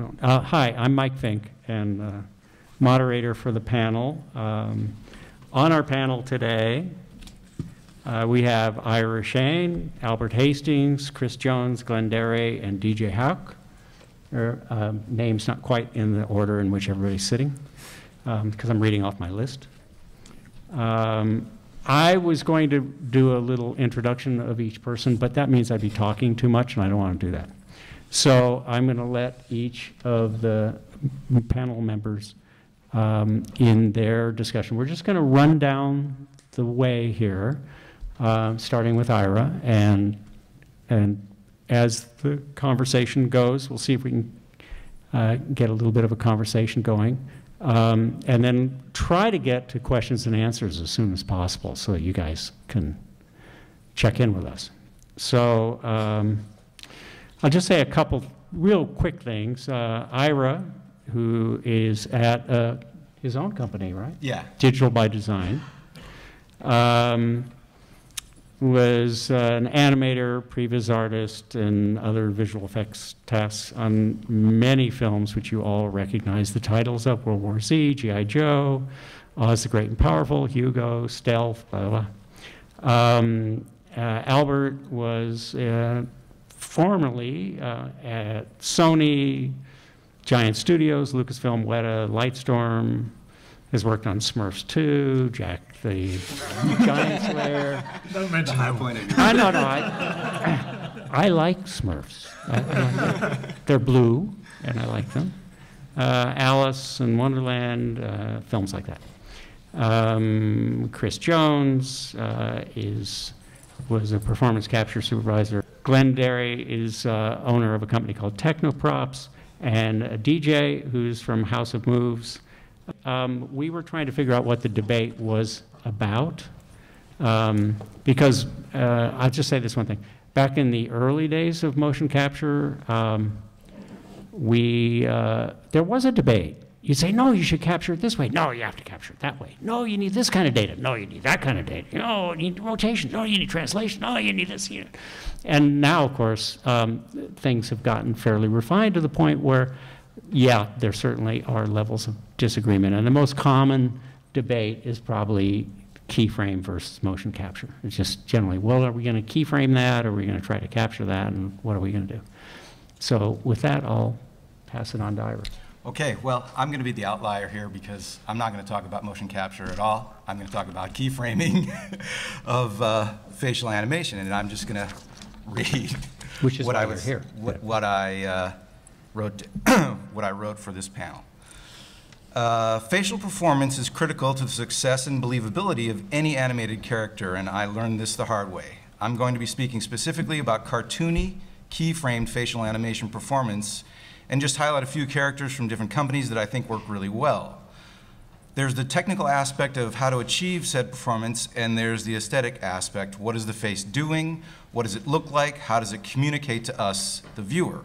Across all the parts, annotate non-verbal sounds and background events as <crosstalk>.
Uh, Hi, I'm Mike Fink, and uh, moderator for the panel. Um, On our panel today, uh, we have Ira Shain, Albert Hastings, Chris Jones, Glenn Derry, and DJ Hauck. Their um, names not quite in the order in which everybody's sitting, because I'm reading off my list. Um, I was going to do a little introduction of each person, but that means I'd be talking too much, and I don't want to do that. So I'm going to let each of the panel members um, in their discussion. We're just going to run down the way here, uh, starting with Ira, and and as the conversation goes, we'll see if we can uh, get a little bit of a conversation going, um, and then try to get to questions and answers as soon as possible, so that you guys can check in with us. So. Um, I'll just say a couple real quick things. Uh, Ira, who is at uh, his own company, right? Yeah. Digital by Design, um, was uh, an animator, previs artist, and other visual effects tasks on many films which you all recognize the titles of World War Z, G.I. Joe, Oz the Great and Powerful, Hugo, Stealth, blah, blah. Um, uh, Albert was uh, formerly uh, at Sony, Giant Studios, Lucasfilm, Weta, Lightstorm, has worked on Smurfs 2, Jack the Giant Slayer. <laughs> Don't mention that point. I know, no, I, I like Smurfs. I, I, they're blue, and I like them. Uh, Alice in Wonderland, uh, films like that. Um, Chris Jones uh, is was a performance capture supervisor. Glenn Derry is uh, owner of a company called Technoprops, and a DJ who's from House of Moves. Um, we were trying to figure out what the debate was about, um, because uh, I'll just say this one thing. Back in the early days of motion capture, um, we uh, there was a debate you say, no, you should capture it this way. No, you have to capture it that way. No, you need this kind of data. No, you need that kind of data. No, you need rotation. No, you need translation. No, you need this. You know. And now, of course, um, things have gotten fairly refined to the point where, yeah, there certainly are levels of disagreement. And the most common debate is probably keyframe versus motion capture. It's just generally, well, are we going to keyframe that? Or are we going to try to capture that? And what are we going to do? So with that, I'll pass it on to Ira. Okay, well, I'm going to be the outlier here because I'm not going to talk about motion capture at all. I'm going to talk about keyframing <laughs> of uh, facial animation, and I'm just going to read <laughs> Which is what I was here. What, what I uh, wrote <clears throat> what I wrote for this panel. Uh, facial performance is critical to the success and believability of any animated character, and I learned this the hard way. I'm going to be speaking specifically about cartoony, keyframed facial animation performance and just highlight a few characters from different companies that I think work really well. There's the technical aspect of how to achieve said performance, and there's the aesthetic aspect. What is the face doing? What does it look like? How does it communicate to us, the viewer?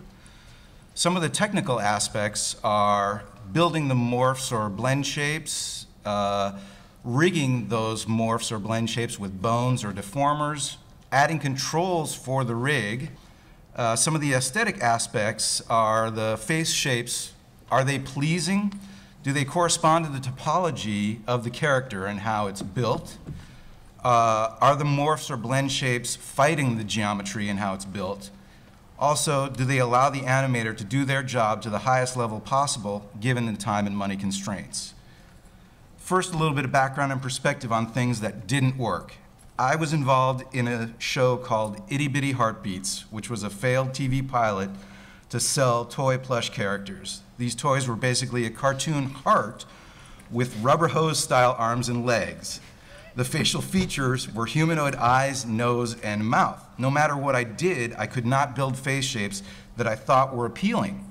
Some of the technical aspects are building the morphs or blend shapes, uh, rigging those morphs or blend shapes with bones or deformers, adding controls for the rig, uh, some of the aesthetic aspects are the face shapes. Are they pleasing? Do they correspond to the topology of the character and how it's built? Uh, are the morphs or blend shapes fighting the geometry and how it's built? Also, do they allow the animator to do their job to the highest level possible given the time and money constraints? First, a little bit of background and perspective on things that didn't work I was involved in a show called Itty Bitty Heartbeats, which was a failed TV pilot to sell toy plush characters. These toys were basically a cartoon heart with rubber hose style arms and legs. The facial features were humanoid eyes, nose, and mouth. No matter what I did, I could not build face shapes that I thought were appealing,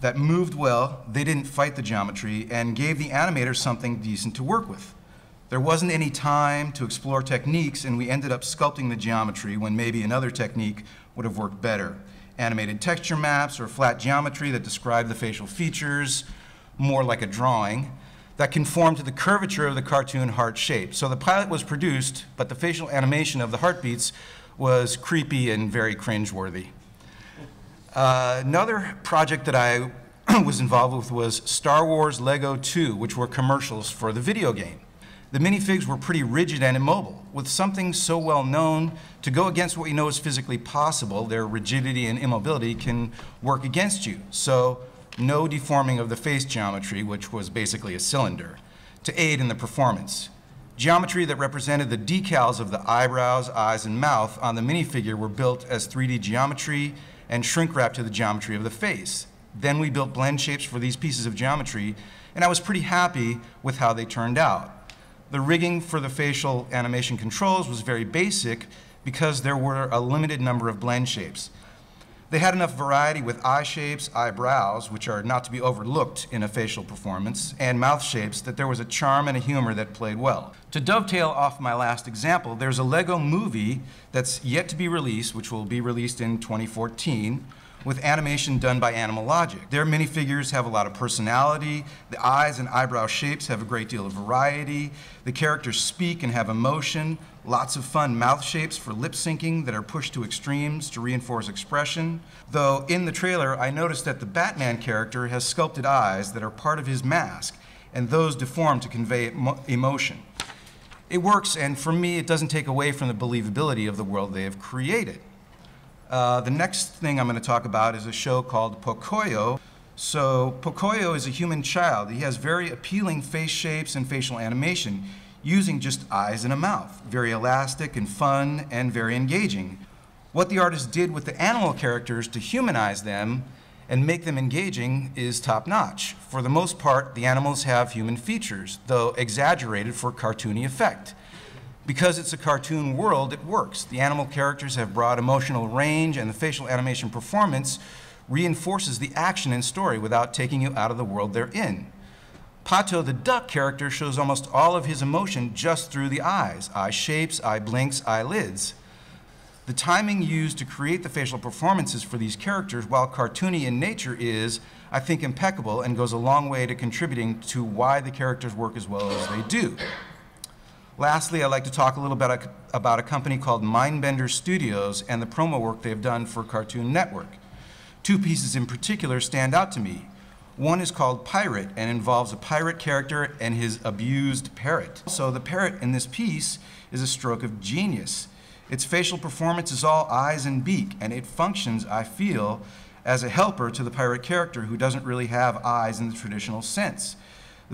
that moved well, they didn't fight the geometry, and gave the animator something decent to work with. There wasn't any time to explore techniques, and we ended up sculpting the geometry when maybe another technique would have worked better. Animated texture maps or flat geometry that described the facial features, more like a drawing, that conformed to the curvature of the cartoon heart shape. So the pilot was produced, but the facial animation of the heartbeats was creepy and very cringeworthy. Uh, another project that I <clears throat> was involved with was Star Wars Lego 2, which were commercials for the video game. The minifigs were pretty rigid and immobile. With something so well known, to go against what we know is physically possible, their rigidity and immobility can work against you. So, no deforming of the face geometry, which was basically a cylinder, to aid in the performance. Geometry that represented the decals of the eyebrows, eyes, and mouth on the minifigure were built as 3D geometry and shrink wrapped to the geometry of the face. Then we built blend shapes for these pieces of geometry, and I was pretty happy with how they turned out. The rigging for the facial animation controls was very basic because there were a limited number of blend shapes. They had enough variety with eye shapes, eyebrows, which are not to be overlooked in a facial performance, and mouth shapes that there was a charm and a humor that played well. To dovetail off my last example, there's a Lego movie that's yet to be released, which will be released in 2014, with animation done by Animal Logic. Their minifigures have a lot of personality. The eyes and eyebrow shapes have a great deal of variety. The characters speak and have emotion. Lots of fun mouth shapes for lip syncing that are pushed to extremes to reinforce expression. Though in the trailer, I noticed that the Batman character has sculpted eyes that are part of his mask, and those deformed to convey emo emotion. It works, and for me, it doesn't take away from the believability of the world they have created. Uh, the next thing I'm going to talk about is a show called Pocoyo. So, Pocoyo is a human child. He has very appealing face shapes and facial animation using just eyes and a mouth. Very elastic and fun and very engaging. What the artist did with the animal characters to humanize them and make them engaging is top notch. For the most part, the animals have human features, though exaggerated for cartoony effect. Because it's a cartoon world, it works. The animal characters have broad emotional range, and the facial animation performance reinforces the action and story without taking you out of the world they're in. Pato, the duck character, shows almost all of his emotion just through the eyes eye shapes, eye blinks, eyelids. The timing used to create the facial performances for these characters, while cartoony in nature, is, I think, impeccable and goes a long way to contributing to why the characters work as well as they do. Lastly, I'd like to talk a little bit about a company called Mindbender Studios and the promo work they've done for Cartoon Network. Two pieces in particular stand out to me. One is called Pirate and involves a pirate character and his abused parrot. So the parrot in this piece is a stroke of genius. Its facial performance is all eyes and beak, and it functions, I feel, as a helper to the pirate character who doesn't really have eyes in the traditional sense.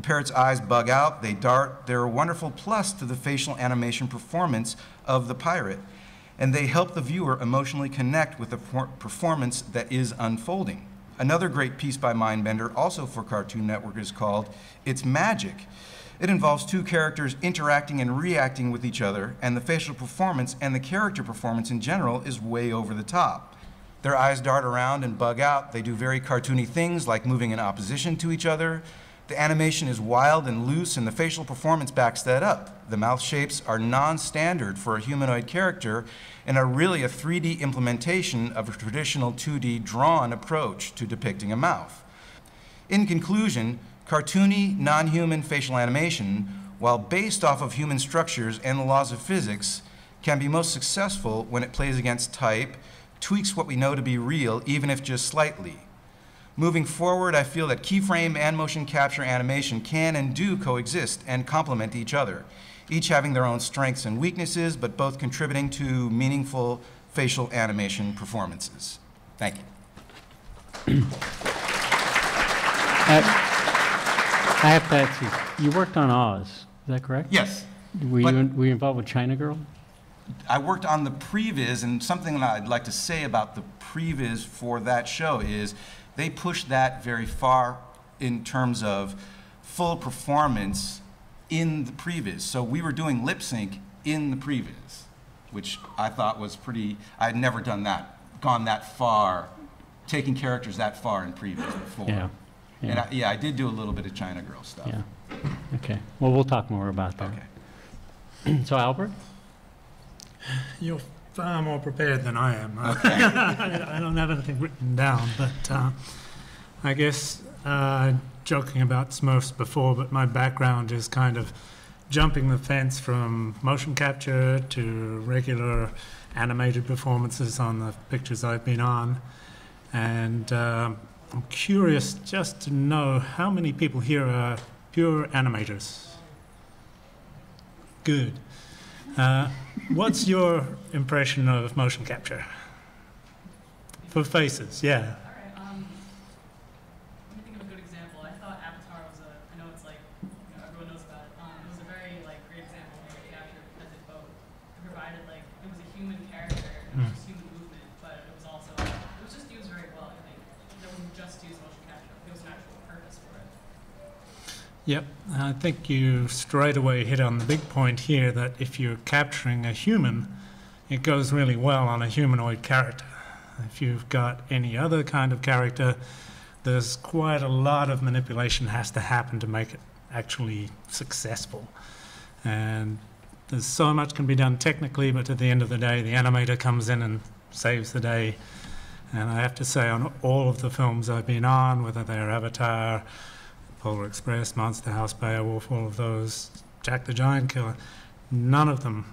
The parrot's eyes bug out, they dart. They're a wonderful plus to the facial animation performance of the pirate, and they help the viewer emotionally connect with the performance that is unfolding. Another great piece by Mindbender, also for Cartoon Network, is called It's Magic. It involves two characters interacting and reacting with each other, and the facial performance and the character performance in general is way over the top. Their eyes dart around and bug out. They do very cartoony things like moving in opposition to each other. The animation is wild and loose, and the facial performance backs that up. The mouth shapes are non standard for a humanoid character and are really a 3D implementation of a traditional 2D drawn approach to depicting a mouth. In conclusion, cartoony, non human facial animation, while based off of human structures and the laws of physics, can be most successful when it plays against type, tweaks what we know to be real, even if just slightly. Moving forward, I feel that keyframe and motion capture animation can and do coexist and complement each other, each having their own strengths and weaknesses, but both contributing to meaningful facial animation performances. Thank you. I, <clears throat> uh, I have to ask you, you worked on Oz, is that correct? Yes. Were you, were you involved with China Girl? I worked on the previs, and something that I'd like to say about the previs for that show is they pushed that very far in terms of full performance in the previs. So we were doing lip sync in the previs, which I thought was pretty, I had never done that, gone that far, taking characters that far in previs before. Yeah. And I, yeah, I did do a little bit of China Girl stuff. Yeah. Okay. Well, we'll talk more about that. Okay. <clears throat> so, Albert? You're far more prepared than I am. <laughs> I don't have anything written down, but uh, I guess uh, joking about Smurfs before, but my background is kind of jumping the fence from motion capture to regular animated performances on the pictures I've been on. And uh, I'm curious just to know how many people here are pure animators. Good. Uh, what's your impression of motion capture? For faces, yeah. All right. Um, let me think of a good example. I thought Avatar was a. I know it's like you know, everyone knows about it. Um, it was a very like great example of motion capture because it both it provided like it was a human character, it was Mm. just human movement, but it was also it was just used very well. I think it wasn't just use motion capture. There was an actual purpose for it. Yep, I think you straight away hit on the big point here that if you're capturing a human, it goes really well on a humanoid character. If you've got any other kind of character, there's quite a lot of manipulation has to happen to make it actually successful. And there's so much can be done technically, but at the end of the day, the animator comes in and saves the day. And I have to say, on all of the films I've been on, whether they're Avatar, Polar Express, Monster House, Beowulf, all of those, Jack the Giant Killer, none of them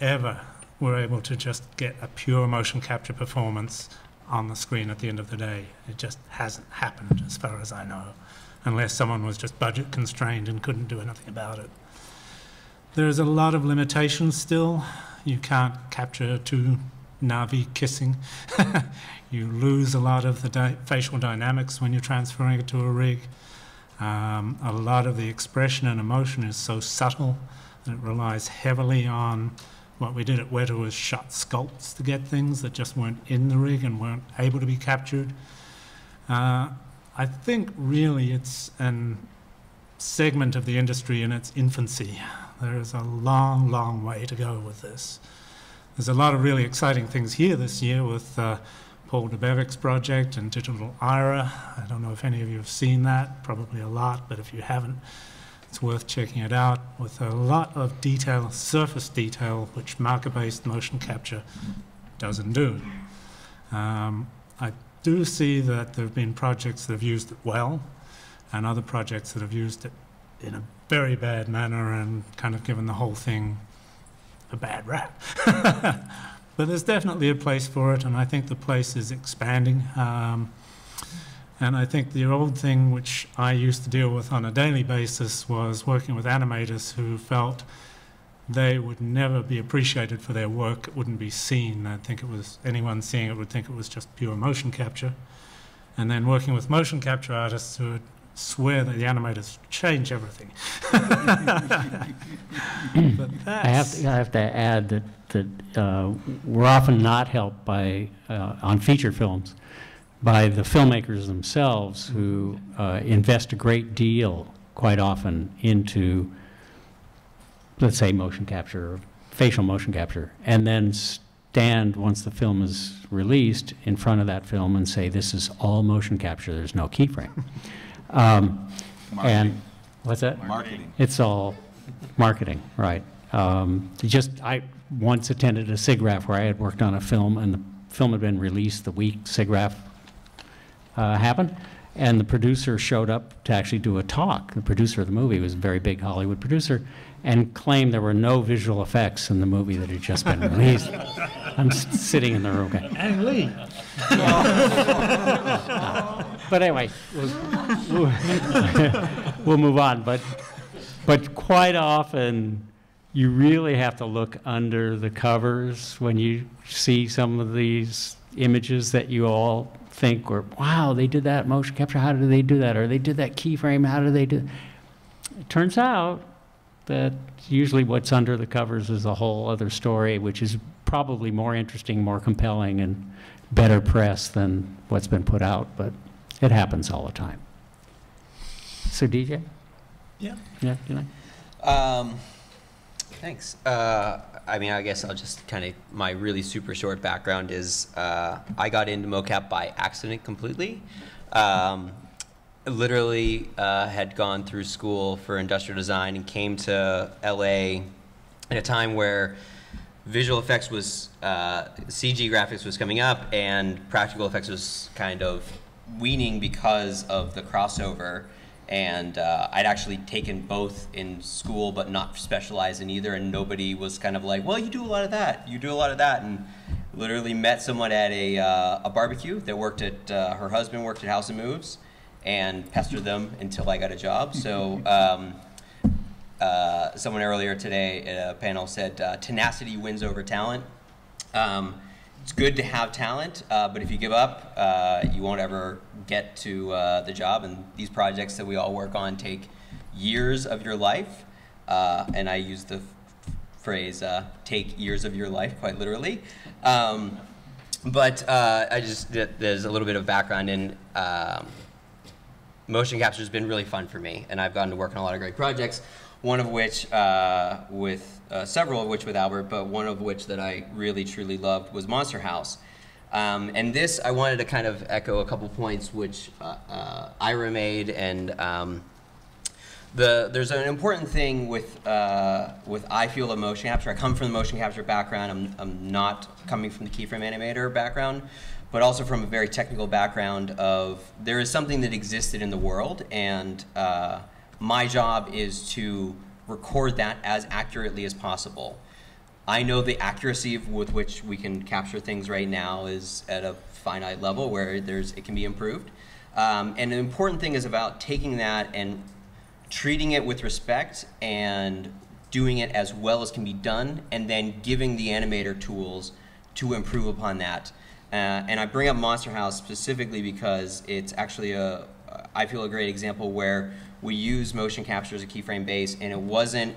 ever were able to just get a pure motion capture performance on the screen at the end of the day. It just hasn't happened, as far as I know, unless someone was just budget constrained and couldn't do anything about it. There's a lot of limitations still. You can't capture two Navi kissing. <laughs> you lose a lot of the di- facial dynamics when you're transferring it to a rig. Um, a lot of the expression and emotion is so subtle that it relies heavily on what we did at Weta was shot sculpts to get things that just weren't in the rig and weren't able to be captured. Uh, I think really it's an segment of the industry in its infancy. There is a long, long way to go with this. There's a lot of really exciting things here this year with uh, Paul Debevec's project and Digital Ira. I don't know if any of you have seen that, probably a lot, but if you haven't, it's worth checking it out with a lot of detail, surface detail, which marker-based motion capture doesn't do. Um, I do see that there have been projects that have used it well and other projects that have used it in a very bad manner and kind of given the whole thing a bad rap. <laughs> but there's definitely a place for it, and I think the place is expanding. Um, and I think the old thing which I used to deal with on a daily basis was working with animators who felt they would never be appreciated for their work. It wouldn't be seen. I think it was anyone seeing it would think it was just pure motion capture. And then working with motion capture artists who would swear that the animators change everything. <laughs> <laughs> but I have, to- I have to add that, that uh, we're often not helped by, uh, on feature films, by the filmmakers themselves who uh, invest a great deal, quite often, into, let's say, motion capture, facial motion capture, and then stand, once the film is released, in front of that film and say, this is all motion capture, there's no keyframe. <laughs> Um, And, what's that? Marketing. It's all marketing, right. Um, Just, I once attended a SIGGRAPH where I had worked on a film, and the film had been released the week SIGGRAPH uh, happened, and the producer showed up to actually do a talk. The producer of the movie was a very big Hollywood producer, and claimed there were no visual effects in the movie that had just been <laughs> released. I'm s- sitting in the room, going, and Lee. <laughs> but anyway, we'll, <laughs> we'll move on. But, but quite often, you really have to look under the covers when you see some of these images that you all think were, wow, they did that motion capture. How did they do that? Or they did that keyframe. How did they do? It turns out that usually what's under the covers is a whole other story, which is probably more interesting, more compelling, and better press than what's been put out. But it happens all the time. So DJ? Yeah. Yeah, you know? Um, thanks. Uh, I mean, I guess I'll just kind of, my really super short background is uh, I got into mocap by accident completely. Um, literally uh, had gone through school for industrial design and came to LA at a time where visual effects was, uh, CG graphics was coming up and practical effects was kind of weaning because of the crossover and uh, I'd actually taken both in school, but not specialized in either. And nobody was kind of like, "Well, you do a lot of that. You do a lot of that." And literally met someone at a, uh, a barbecue that worked at, uh, her husband worked at House of Moves and pestered them until I got a job. So, <laughs> um, uh, someone earlier today at a panel said uh, tenacity wins over talent. Um, it's good to have talent, uh, but if you give up, uh, you won't ever get to uh, the job. And these projects that we all work on take years of your life. Uh, and I use the phrase uh, take years of your life quite literally. Um, but uh, I just, there's a little bit of background in um, motion capture has been really fun for me, and I've gotten to work on a lot of great projects. One of which, with uh, several of which with Albert, but one of which that I really truly loved was Monster House. Um, and this, I wanted to kind of echo a couple points which uh, uh, Ira made, and um, the there's an important thing with uh, with I feel of motion capture. I come from the motion capture background. I'm I'm not coming from the keyframe animator background, but also from a very technical background of there is something that existed in the world, and uh, my job is to record that as accurately as possible. I know the accuracy with which we can capture things right now is at a finite level where there's it can be improved. Um, and an important thing is about taking that and treating it with respect and doing it as well as can be done, and then giving the animator tools to improve upon that. Uh, and I bring up Monster House specifically because it's actually a, I feel a great example where we use motion capture as a keyframe base, and it wasn't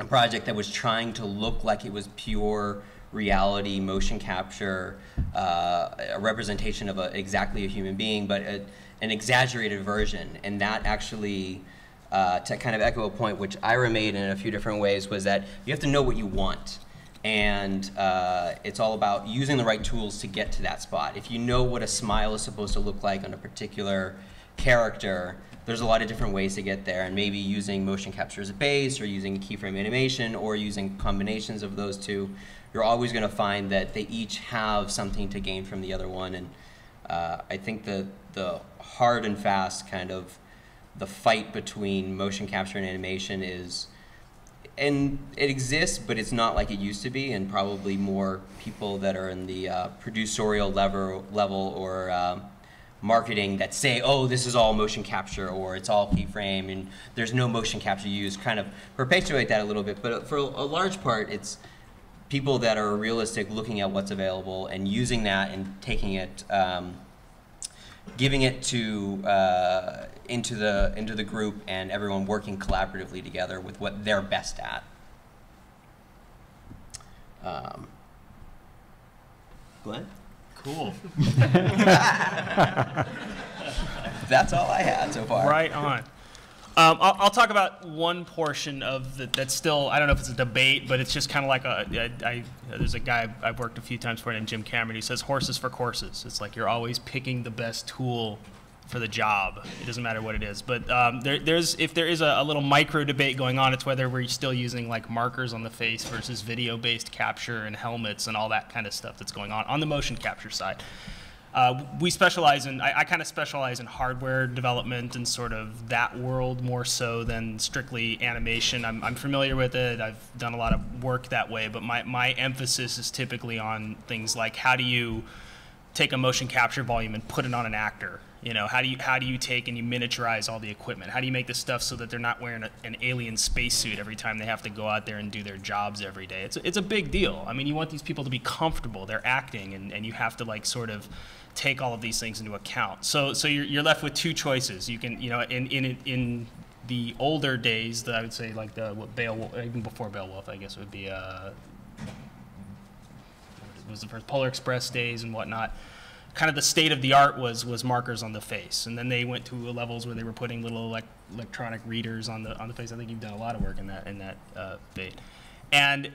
a project that was trying to look like it was pure reality motion capture, uh, a representation of a, exactly a human being, but a, an exaggerated version. And that actually, uh, to kind of echo a point which Ira made in a few different ways, was that you have to know what you want. And uh, it's all about using the right tools to get to that spot. If you know what a smile is supposed to look like on a particular character, there's a lot of different ways to get there, and maybe using motion capture as a base, or using keyframe animation, or using combinations of those two, you're always going to find that they each have something to gain from the other one. And uh, I think the the hard and fast kind of the fight between motion capture and animation is, and it exists, but it's not like it used to be, and probably more people that are in the uh, producerial level level or um, marketing that say, oh, this is all motion capture or it's all keyframe and there's no motion capture used, kind of perpetuate that a little bit. But for a large part, it's people that are realistic looking at what's available and using that and taking it, um, giving it to uh, into the into the group and everyone working collaboratively together with what they're best at. Um, Glenn? Cool. <laughs> That's all I had so far. Right on. Um, I'll, I'll talk about one portion of the, that's still, I don't know if it's a debate, but it's just kind of like a, I, I, there's a guy I've worked a few times for named Jim Cameron. He says horses for courses. It's like you're always picking the best tool for the job. It doesn't matter what it is. But um, there, there's, if there is a, a little micro debate going on, it's whether we're still using like markers on the face versus video-based capture and helmets and all that kind of stuff that's going on on the motion capture side. Uh, we specialize in, I, I kind of specialize in hardware development and sort of that world more so than strictly animation. I'm, I'm familiar with it. I've done a lot of work that way, but my, my emphasis is typically on things like how do you take a motion capture volume and put it on an actor? You know, how do you how do you take and you miniaturize all the equipment? How do you make the stuff so that they're not wearing a, an alien spacesuit every time they have to go out there and do their jobs every day? It's a, it's a big deal. I mean, you want these people to be comfortable. They're acting, and, and you have to like sort of take all of these things into account. So so you're, you're left with two choices. You can you know in in in the older days, that I would say like the what Beowulf, even before Beowulf, I guess it would be uh, was the first Polar Express days and whatnot. Kind of the state of the art was was markers on the face, and then they went to levels where they were putting little elect, electronic readers on the on the face. I think you've done a lot of work in that in that uh, and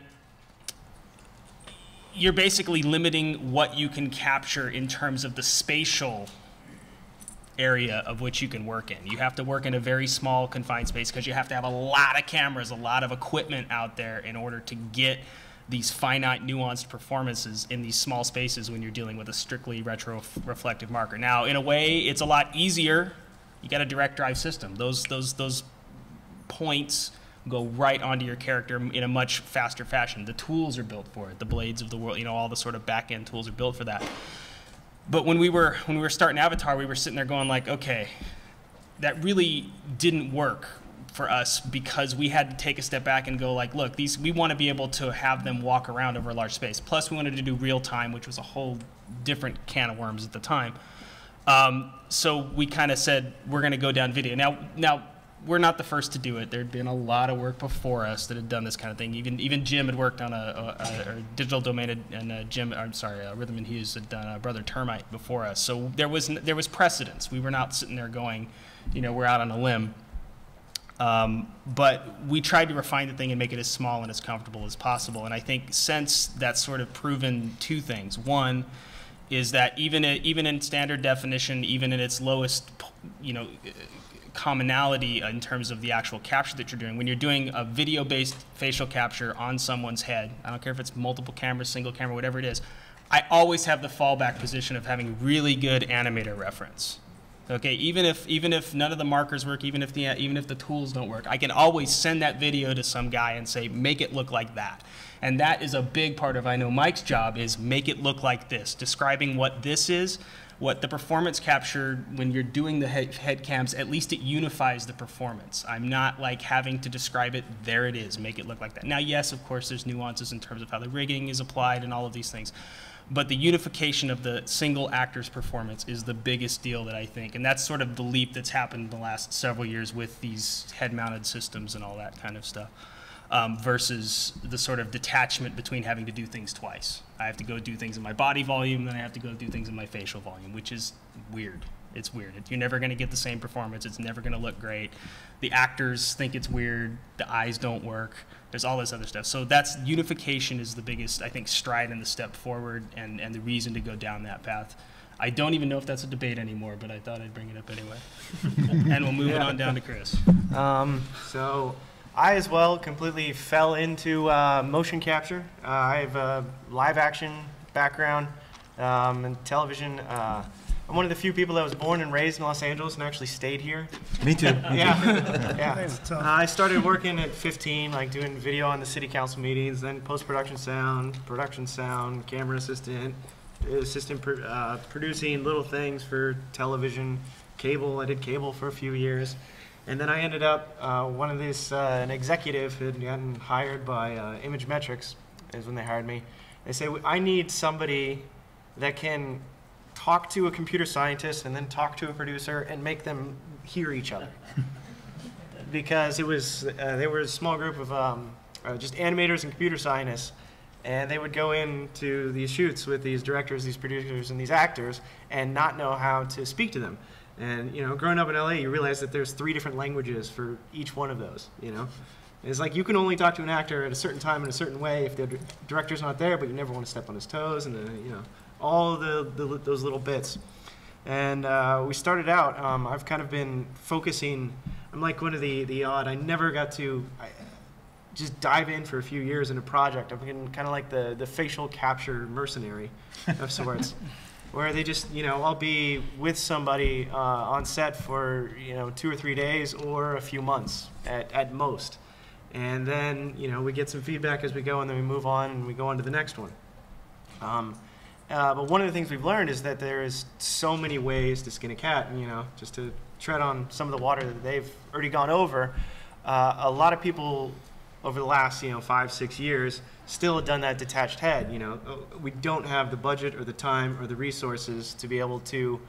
you're basically limiting what you can capture in terms of the spatial area of which you can work in. You have to work in a very small confined space because you have to have a lot of cameras, a lot of equipment out there in order to get these finite nuanced performances in these small spaces when you're dealing with a strictly retro reflective marker. Now, in a way, it's a lot easier. You got a direct drive system. Those those those points go right onto your character in a much faster fashion. The tools are built for it. The blades of the world, you know, all the sort of back end tools are built for that. But when we were when we were starting Avatar, we were sitting there going like, okay, that really didn't work for us because we had to take a step back and go like, look, these we want to be able to have them walk around over a large space. Plus, we wanted to do real time, which was a whole different can of worms at the time. Um, so we kind of said we're going to go down video. Now, now we're not the first to do it. There'd been a lot of work before us that had done this kind of thing. Even even Jim had worked on a, a, a digital domain, and uh, Jim, I'm sorry, uh, Rhythm and Hues had done a Brother Termite before us. So there was there was precedence. We were not sitting there going, you know, we're out on a limb. Um, but we tried to refine the thing and make it as small and as comfortable as possible. And I think since that's sort of proven two things. One is that even even in standard definition, even in its lowest, you know, commonality in terms of the actual capture that you're doing. When you're doing a video-based facial capture on someone's head, I don't care if it's multiple cameras, single camera, whatever it is, I always have the fallback position of having really good animator reference. Okay, even if even if none of the markers work, even if the even if the tools don't work, I can always send that video to some guy and say, make it look like that. And that is a big part of I know Mike's job is make it look like this, describing what this is, what the performance capture when you're doing the head, head cams, at least it unifies the performance. I'm not like having to describe it, there it is, make it look like that. Now, yes, of course, there's nuances in terms of how the rigging is applied and all of these things. But the unification of the single actor's performance is the biggest deal that I think. And that's sort of the leap that's happened in the last several years with these head mounted systems and all that kind of stuff. Um, versus the sort of detachment between having to do things twice. I have to go do things in my body volume, then I have to go do things in my facial volume, which is weird. It's weird. You're never going to get the same performance. It's never going to look great. The actors think it's weird. The eyes don't work. There's all this other stuff. So that's unification is the biggest, I think, stride and the step forward, and, and the reason to go down that path. I don't even know if that's a debate anymore, but I thought I'd bring it up anyway. and we'll move it on down to Chris. Um, so I as well completely fell into uh, motion capture. Uh, I have a live action background um, in television. Uh, I'm one of the few people that was born and raised in Los Angeles and actually stayed here. Me too. <laughs> Yeah, <laughs> yeah. Uh, I started working at 15, like doing video on the city council meetings, then post-production sound, production sound, camera assistant, assistant pro- uh, producing little things for television, cable. I did cable for a few years, and then I ended up uh, one of these. Uh, an executive had gotten hired by uh, Image Metrics, is when they hired me. They say I need somebody that can talk to a computer scientist and then talk to a producer and make them hear each other <laughs> because it was uh, they were a small group of um, uh, just animators and computer scientists, and they would go into these shoots with these directors, these producers, and these actors, and not know how to speak to them. And you know, growing up in LA, you realize that there's three different languages for each one of those. You know, it's like you can only talk to an actor at a certain time in a certain way if the director's not there, but you never want to step on his toes, and uh, you know, all the, the those little bits. And uh, we started out. Um, I've kind of been focusing. I'm like one of the the odd. I never got to I, just dive in for a few years in a project. I've been kind of like the the facial capture mercenary of sorts, <laughs> where they just you know I'll be with somebody uh, on set for you know two or three days or a few months at at most, and then you know we get some feedback as we go, and then we move on and we go on to the next one. Um, uh, but one of the things we've learned is that there is so many ways to skin a cat. You know, just to tread on some of the water that they've already gone over, uh, a lot of people over the last, you know, five, six years still have done that detached head. You know, Uh, we don't have the budget or the time or the resources to be able to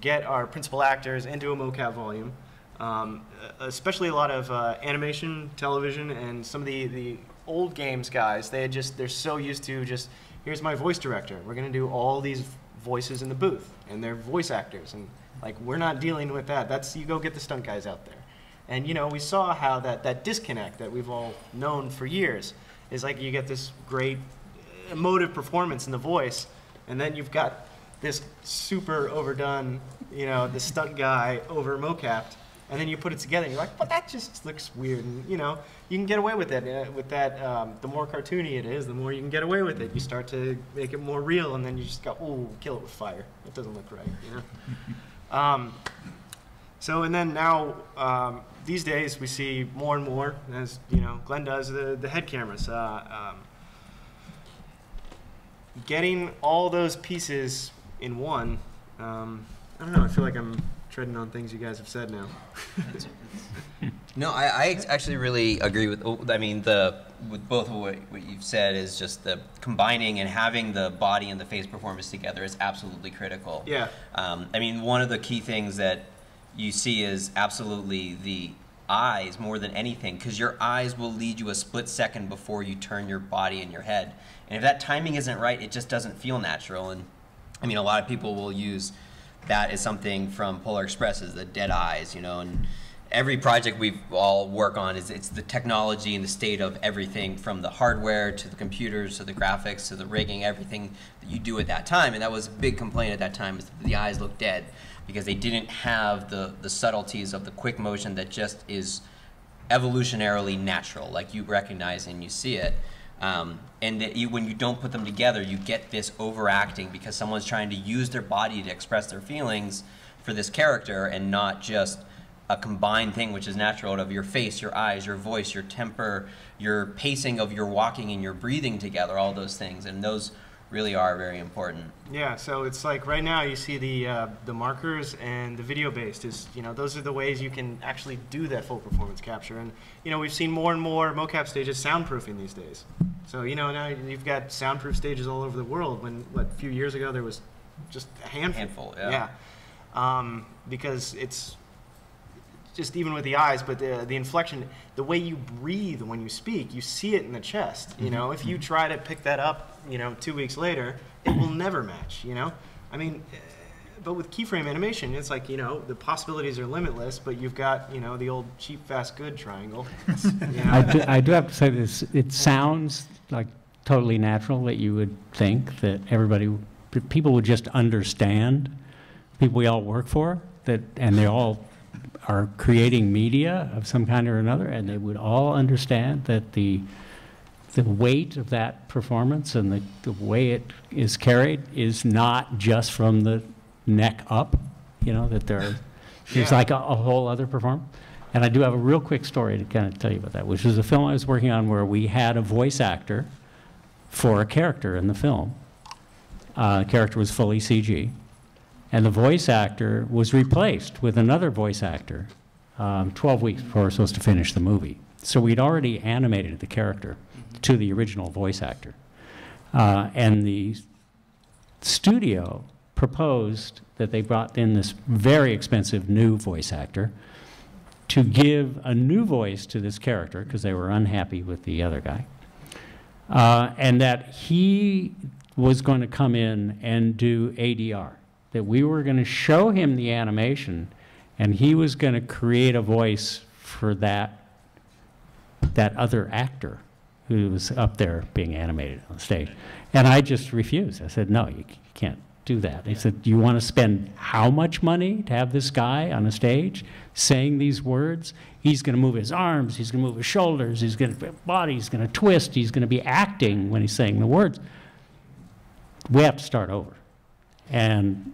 get our principal actors into a mocap volume. Um, especially a lot of uh, animation, television, and some of the, the old games guys, they just they're so used to just here's my voice director. We're gonna do all these voices in the booth, and they're voice actors, and like we're not dealing with that. That's you go get the stunt guys out there. And you know, we saw how that, that disconnect that we've all known for years is like you get this great emotive performance in the voice, and then you've got this super overdone, you know, the stunt guy over mocapped, and then you put it together, and you're like, well, that just looks weird, and you know, you can get away with it. Uh, with that, um, the more cartoony it is, the more you can get away with it. You start to make it more real, and then you just go, ooh, kill it with fire. It doesn't look right, you know. <laughs> Um, So and then now um, these days we see more and more, as you know, Glenn does the the head cameras. Uh, um, getting all those pieces in one. Um, I don't know. I feel like I'm treading on things you guys have said now. <laughs> No, I, I actually really agree with. oh, I mean, the with both of what, what you've said is just the combining and having the body and the face performance together is absolutely critical. Yeah. Um, I mean, one of the key things that you see is absolutely the eyes more than anything, because your eyes will lead you a split second before you turn your body and your head. And if that timing isn't right, it just doesn't feel natural. And I mean, a lot of people will use that as something from Polar Express is the dead eyes, you know, and every project we all work on is it's the technology and the state of everything from the hardware to the computers to the graphics to the rigging, everything that you do at that time. And that was a big complaint at that time is the eyes look dead because they didn't have the, the subtleties of the quick motion that just is evolutionarily natural, like you recognize and you see it. Um, and that you, when you don't put them together, you get this overacting because someone's trying to use their body to express their feelings for this character and not just a combined thing, which is natural out of your face, your eyes, your voice, your temper, your pacing of your walking and your breathing together, all those things. And those really are very important. Yeah, so it's like right now you see the uh, the markers and the video based is you know those are the ways you can actually do that full performance capture and you know we've seen more and more mocap stages soundproofing these days. So you know now you've got soundproof stages all over the world. When what a few years ago there was just a handful. Handful, yeah. Yeah, um, because it's just even with the eyes, but the, the inflection, the way you breathe when you speak, you see it in the chest. You know, if you try to pick that up, you know, two weeks later, it will never match. You know, I mean, eh, but with keyframe animation, it's like you know the possibilities are limitless, but you've got you know the old cheap, fast, good triangle. <laughs> You know? I do, I do have to say this, it sounds like totally natural that you would think that everybody, people would just understand, people we all work for, that, and they all are creating media of some kind or another, and they would all understand that the, the weight of that performance and the, the way it is carried is not just from the neck up, you know, that there, there's Yeah. like a, a whole other performance. And I do have a real quick story to kind of tell you about that, which was a film I was working on where we had a voice actor for a character in the film. Uh, the character was fully CG. And the voice actor was replaced with another voice actor um, 12 weeks before we were supposed to finish the movie. So we'd already animated the character to the original voice actor. Uh, and the studio proposed that they brought in this very expensive new voice actor to give a new voice to this character because they were unhappy with the other guy. Uh, and that he was going to come in and do ADR. That we were going to show him the animation and he was going to create a voice for that, that other actor who was up there being animated on the stage. And I just refused. I said, no, you can't do that. He said, do you want to spend how much money to have this guy on a stage saying these words? He's going to move his arms, he's going to move his shoulders, he's going to, body, he's going to twist, he's going to be acting when he's saying the words. We have to start over. And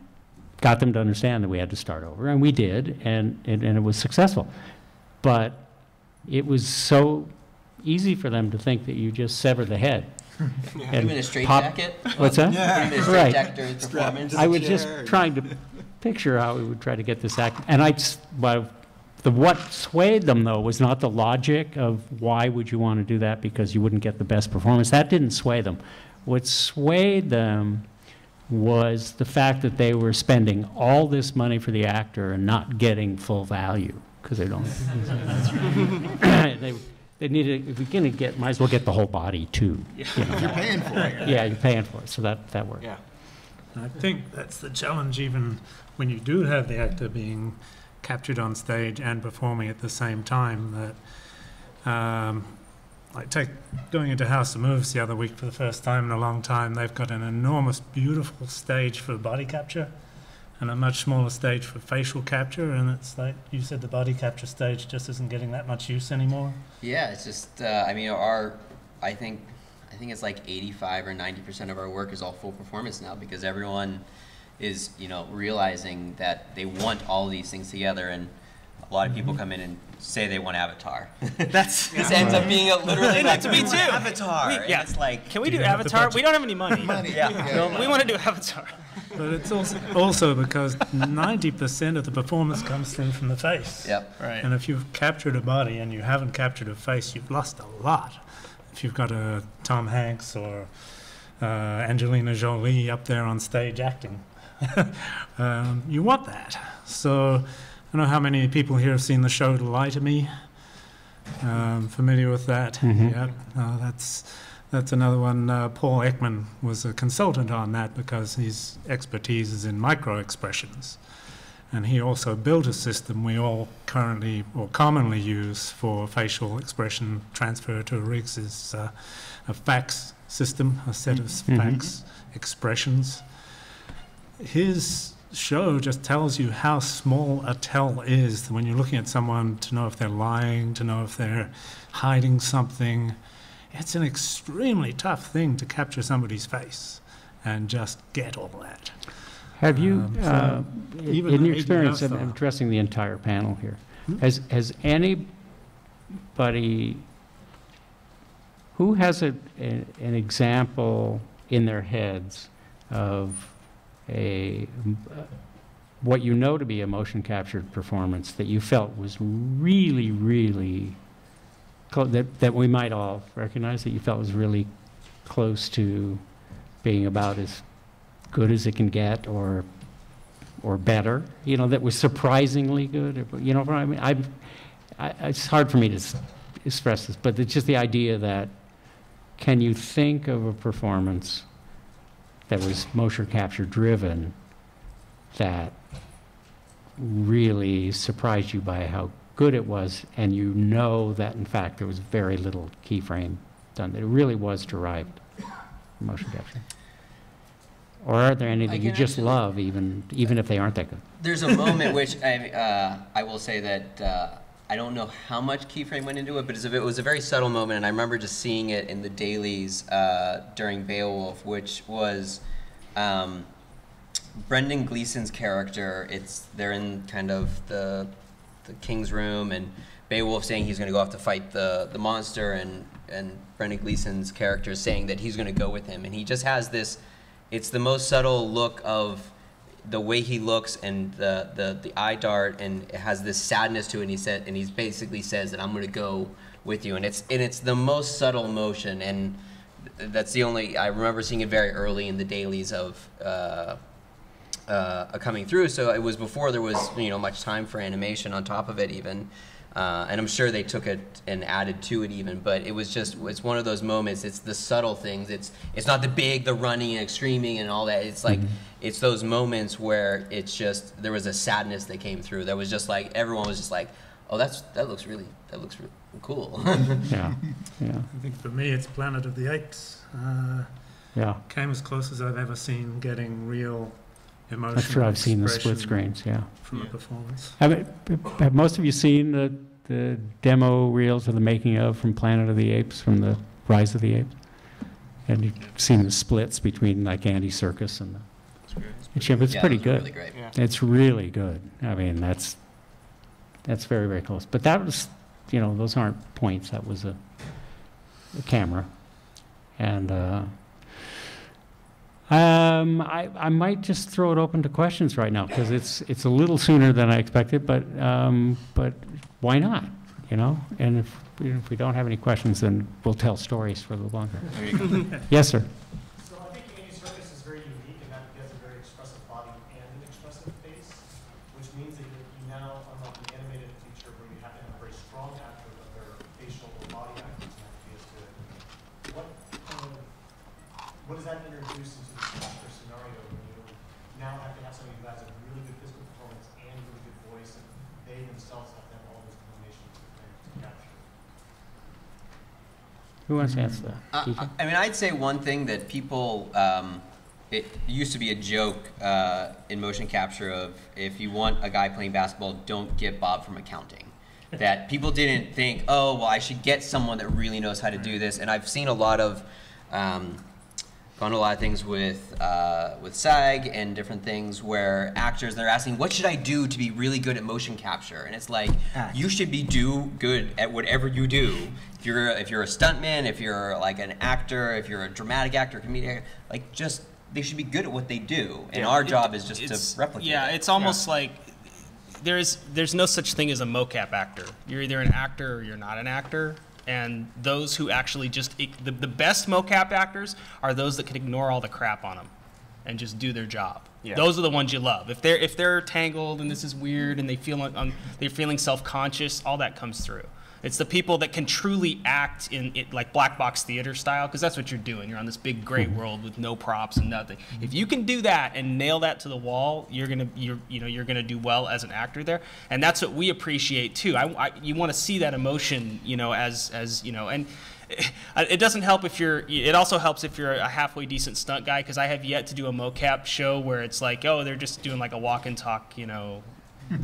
got them to understand that we had to start over, and we did, and, and, and it was successful. But it was so easy for them to think that you just sever the head. <laughs> Put and him in a straight pop- jacket. What's that? Put him in a straight Right. performance. I was just trying to picture how we would try to get this act, and I, s- but the, what swayed them though was not the logic of why would you want to do that because you wouldn't get the best performance. That didn't sway them. What swayed them was the fact that they were spending all this money for the actor and not getting full value because they don't. <laughs> <laughs> they, they needed, if we're going to get, might as well get the whole body too. <laughs> you know. You're paying for it. Yeah, you're paying for it, so that, that worked. yeah. I think that's the challenge, even when you do have the actor being captured on stage and performing at the same time. That, um, like, take going into House of Moves the other week for the first time in a long time. They've got an enormous, beautiful stage for body capture, and a much smaller stage for facial capture. And it's like you said, the body capture stage just isn't getting that much use anymore. Yeah, it's just. Uh, I mean, our. I think. I think it's like 85 or 90 percent of our work is all full performance now because everyone is you know realizing that they want all these things together, and a lot of people come in and say they want Avatar. <laughs> That's <laughs> this ends up being a literally And like that's me too. Avatar. We- and yeah. it's like Can we Do do you have the Avatar? We don't have any money. <laughs> money. yeah. We want to do Avatar. But it's also, also because 90% of the performance comes through from the face. Yep. Right. And if you've captured a body and you haven't captured a face, you've lost a lot. If you've got a Tom Hanks or uh, Angelina Jolie up there on stage acting, um, you want that. So I don't know how many people here have seen the show To Lie to Me. Um, familiar with that? Mhm. Yeah, uh, that's that's another one. Uh, Paul Ekman was a consultant on that because his expertise is in micro expressions. And he also built a system we all currently or commonly use for facial expression transfer to rigs is uh, a FACS system, a set of Mhm. FACS expressions. His show just tells you how small a tell is when you're looking at someone to know if they're lying, to know if they're hiding something. It's an extremely tough thing to capture somebody's face and just get all that. Have you, Um, so uh, even in your experience, I'm addressing the entire panel here, Hmm? has, has anybody, who has a, a- an example in their heads of a, what you know to be a motion captured performance that you felt was really, really, that, that we might all recognize, that you felt was really close to being about as good as it can get or or better, you know, that was surprisingly good, you know, I mean, I, I, it's hard for me to express this, but it's just the idea that, can you think of a performance that was motion capture driven that really surprised you by how good it was, and you know that in fact there was very little keyframe done, that it really was derived from motion capture? Or are there any that you just love, even, even if they aren't that good? There's a moment which I, uh, I will say that uh, I don't know how much keyframe went into it, but it was a very subtle moment, and I remember just seeing it in the dailies uh, during Beowulf, which was um, Brendan Gleeson's character. It's they're in kind of the the king's room, and Beowulf saying he's going to go off to fight the the monster, and and Brendan Gleeson's character saying that he's going to go with him, and he just has this. It's the most subtle look of the way he looks and the, the, the eye dart and it has this sadness to it and he said and he basically says that I'm gonna go with you and it's and it's the most subtle motion and that's the only I remember seeing it very early in the dailies of uh, uh, coming through so it was before there was you know much time for animation on top of it even uh, and I'm sure they took it and added to it even, but it was just it's one of those moments. It's the subtle things. It's it's not the big, the running and screaming and all that. It's like it's those moments where it's just there was a sadness that came through. That was just like everyone was just like, oh, that's that looks really that looks really cool. <laughs> Yeah, yeah, I think for me, it's Planet of the Apes. Uh, yeah. came as close as I've ever seen getting real emotion. That's true, I've seen the split screens, yeah. from a performance. Have, it- have most of you seen the, the demo reels of the making of from Planet of the Apes, from the Rise of the Apes? And you've seen the splits between like Andy Serkis and the, and it's Yeah, pretty those good. Really great. Yeah. It's really good. I mean, that's, that's very, very close. But that was, you know, those aren't points, that was a, a camera. And, uh, um, I, I might just throw it open to questions right now, because it's, it's a little sooner than I expected, but, um, but why not, you know? And if, if we don't have any questions, then we'll tell stories for a little longer. Yes, sir. So I think Andy Serkis is very unique in that he has a very expressive body and an expressive face, which means that you you now, unlike the animated feature where you have to have a very strong actor, but their facial or body actors have to be as good. What kind of, what does that introduce into the capture scenario when you now have to have somebody who has a really good physical performance and really good voice, and they themselves have to have all those combinations of things to capture? Who wants to answer that? Uh, I mean, I'd say one thing that people, um, it used to be a joke uh, in motion capture of if you want a guy playing basketball, don't get Bob from accounting. <laughs> That people didn't think, oh, well, I should get someone that really knows how to do this. And I've seen a lot of um, gone to a lot of things with uh, with SAG and different things where actors they're asking, "What should I do to be really good at motion capture?" And it's like you should be do good at whatever you do. If you're if you're a stuntman, if you're like an actor, if you're a dramatic actor, comedian, like just they should be good at what they do. And our job is just to replicate. Yeah, it. it's almost like there's there's no such thing as a mocap actor. You're either an actor or you're not an actor. And those who actually just the, the best mocap actors are those that can ignore all the crap on them and just do their job. Yeah. Those are the ones you love. If they're if they're tangled and this is weird and they feel um, they're feeling self-conscious, all that comes through. It's the people that can truly act in it like black box theater style, because that's what you're doing. You're on this big great mm-hmm. world with no props and nothing. If you can do that and nail that to the wall, you're gonna you're you know you're gonna do well as an actor there, and that's what we appreciate too. I, I you want to see that emotion, you know, as as you know, and <laughs> it doesn't help if you're it also helps if you're a halfway decent stunt guy because i have yet to do a mocap show where it's like oh they're just doing like a walk and talk you know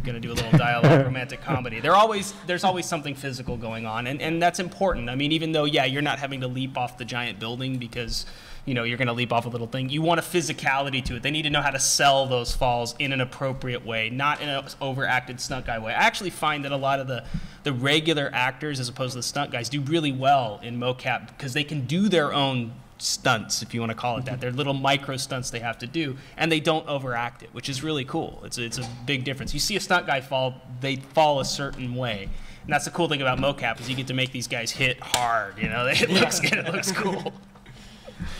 gonna do a little dialogue romantic comedy. There always there's always something physical going on and, and that's important. I mean even though yeah you're not having to leap off the giant building because you know you're gonna leap off a little thing you want a physicality to it. They need to know how to sell those falls in an appropriate way not in an overacted stunt guy way. I actually find that a lot of the the regular actors as opposed to the stunt guys do really well in mocap because they can do their own stunts, if you want to call it that. They're little micro stunts they have to do, and they don't overact it, which is really cool. It's a, it's a big difference. You see a stunt guy fall, they fall a certain way. And that's the cool thing about mocap is you get to make these guys hit hard. You know, <laughs> it looks good, it looks cool.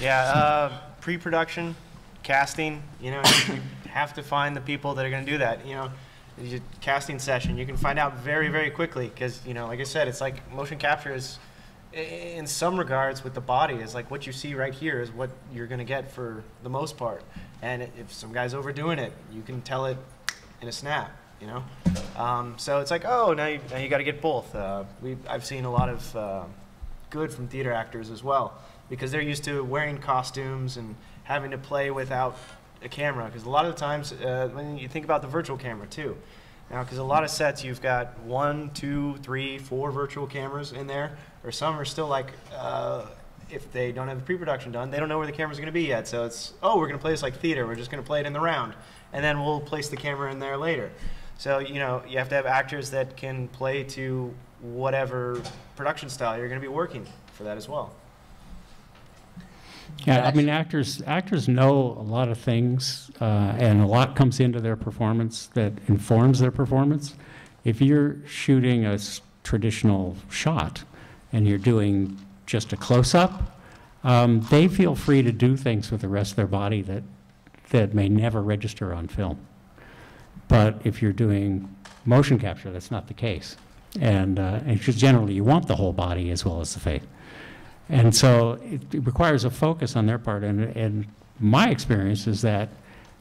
Yeah, uh, pre-production, casting. You know, you have to find the people that are going to do that. You know, your casting session. You can find out very, very quickly because you know, like I said, it's like motion capture is, in some regards, with the body, is like what you see right here is what you're going to get for the most part. And if some guy's overdoing it, you can tell it in a snap. You know, um, so it's like, oh, now you, now you got to get both. Uh, we, I've seen a lot of uh, good from theater actors as well because they're used to wearing costumes and having to play without a camera. Because a lot of the times, uh, when you think about the virtual camera too, now because a lot of sets you've got one, two, three, four virtual cameras in there, or some are still like. Uh, if they don't have the pre-production done, they don't know where the camera's going to be yet. So it's, oh, we're going to play this like theater. We're just going to play it in the round, and then we'll place the camera in there later. So you know, you have to have actors that can play to whatever production style you're going to be working for that as well. Yeah, I mean, actors, actors know a lot of things, uh, and a lot comes into their performance that informs their performance. If you're shooting a traditional shot and you're doing just a close-up, um, they feel free to do things with the rest of their body that, that may never register on film. But if you're doing motion capture, that's not the case. And, uh, and generally, you want the whole body as well as the face. And so it it requires a focus on their part. And, and my experience is that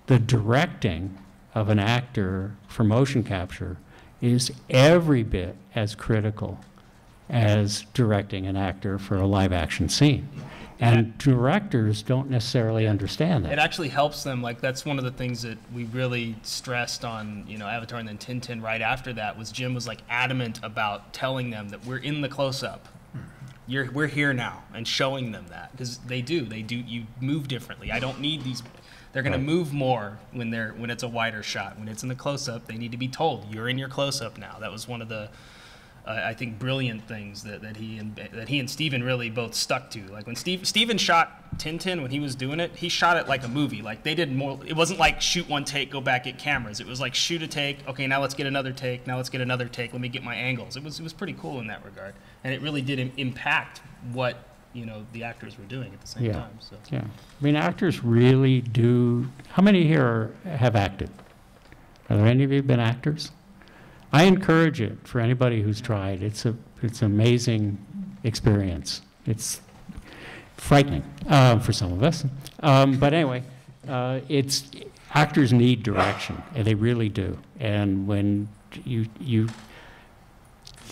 the directing of an actor for motion capture is every bit as critical as directing an actor for a live action scene. And directors don't necessarily understand that. It actually helps them. Like that's one of the things that we really stressed on, you know, Avatar and then Tintin. Right after that was Jim was like adamant about telling them that we're in the close-up. You're we're here now and showing them that because they do. They do. You move differently. I don't need these. They're going Right. to move more when they're when it's a wider shot. When it's in the close-up, they need to be told you're in your close-up now. That was one of the uh, I think brilliant things that, that he and that he and Steven really both stuck to. Like when Steve Steven shot Tintin when he was doing it, he shot it like a movie. Like they did more. It wasn't like shoot one take, go back at cameras. It was like shoot a take. Okay, now let's get another take. Now let's get another take. Let me get my angles. It was it was pretty cool in that regard, and it really did im- impact what you know the actors were doing at the same Yeah. time. So. Yeah. I mean, actors really do, how many here have acted? Are there any of you been actors? I encourage it for anybody who's tried. It's a, it's an amazing experience. It's frightening uh, for some of us. Um, but anyway, uh, it's, actors need direction, and they really do. And when you, you,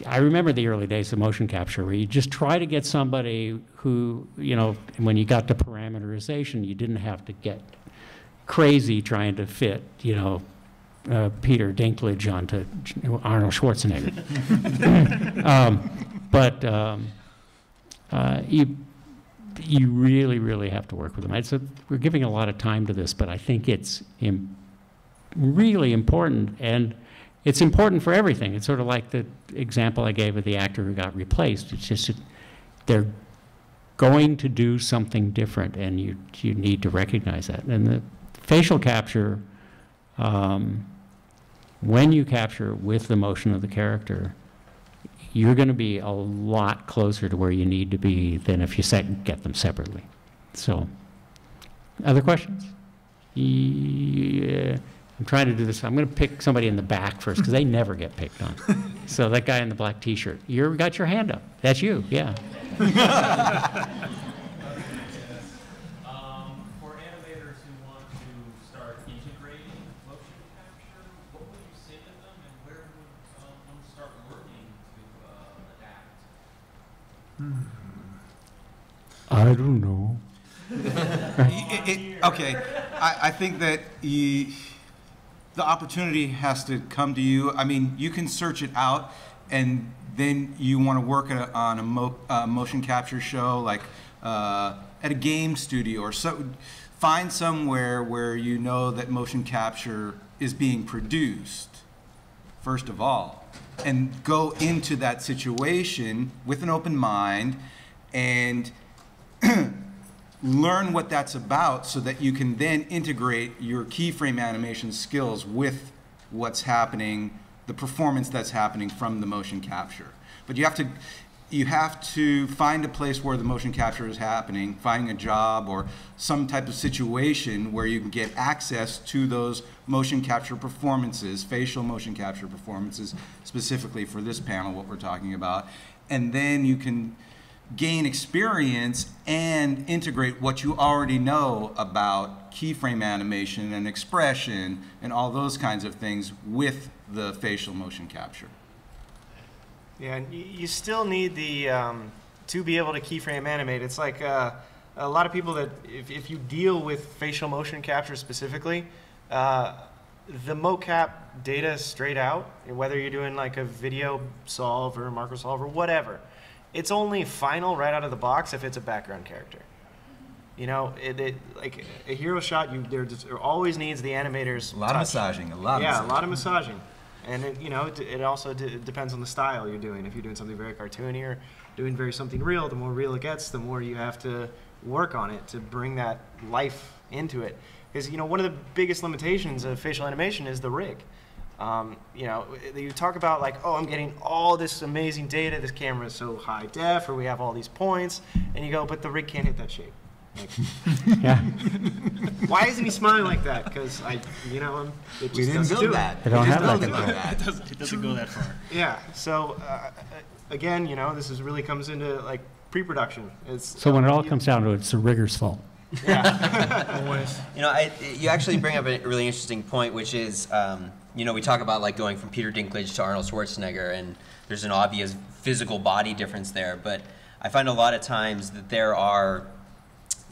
I remember the early days of motion capture where you just try to get somebody who, you know, when you got to parameterization, you didn't have to get crazy trying to fit, you know, uh, Peter Dinklage onto Arnold Schwarzenegger. <laughs> um, but um, uh, you, you really, really have to work with them. It's a, we're giving a lot of time to this, but I think it's im- really important, and it's important for everything. It's sort of like the example I gave of the actor who got replaced. It's just, they're going to do something different, and you, you need to recognize that. And the facial capture, um, when you capture with the motion of the character, you're going to be a lot closer to where you need to be than if you set, get them separately. So, other questions? Yeah, I'm trying to do this. I'm going to pick somebody in the back first because they <laughs> never get picked on. so that guy in the black T-shirt, you got your hand up. That's you. Yeah. <laughs> Um, for animators who want to start integrating motion capture, what would you say to them, and where would um, one start learning to uh, adapt? I don't know. <laughs> It- it- okay, I, I think that you, the opportunity has to come to you. I mean, you can search it out, and then you want to work a, on a mo, uh, motion capture show, like uh, at a game studio or so. Find somewhere where you know that motion capture is being produced first of all, and go into that situation with an open mind and <clears throat> learn what that's about so that you can then integrate your keyframe animation skills with what's happening, the performance that's happening from the motion capture. But you have to you have to find a place where the motion capture is happening, finding a job or some type of situation where you can get access to those motion capture performances, facial motion capture performances, specifically for this panel, what we're talking about. And then you can gain experience and integrate what you already know about keyframe animation and expression and all those kinds of things with the facial motion capture. Yeah, and you, still need the um, to be able to keyframe animate. It's like uh, a lot of people that if, if you deal with facial motion capture specifically, uh, the mocap data straight out, whether you're doing like a video solve or a macro solve or whatever, it's only final right out of the box if it's a background character. You know, it, it like a hero shot. You there, just, always needs the animators. A lot of massaging, a lot of yeah, massaging. a lot of massaging, and it, you know, it, it also d- depends on the style you're doing. If you're doing something very cartoony or doing very something real, the more real it gets, the more you have to work on it to bring that life into it. Because you know, one of the biggest limitations of facial animation is the rig. Um, you know, you talk about like, oh, I'm getting all this amazing data. This camera is so high def, or we have all these points, and you go, but the rig can't hit that shape. Like, <laughs> Yeah. why isn't he smiling like that? Because I, you know, um, it just doesn't do it. They don't have that built it that. <laughs> It doesn't, it doesn't go that far. Yeah. So uh, again, you know, this is really comes into like pre-production. It's So when it all comes down to it, it's the rigger's fault. <laughs> Always. You know, I, you actually bring up a really interesting point, which is, um, you know, we talk about like going from Peter Dinklage to Arnold Schwarzenegger, and there's an obvious physical body difference there. But I find a lot of times that there are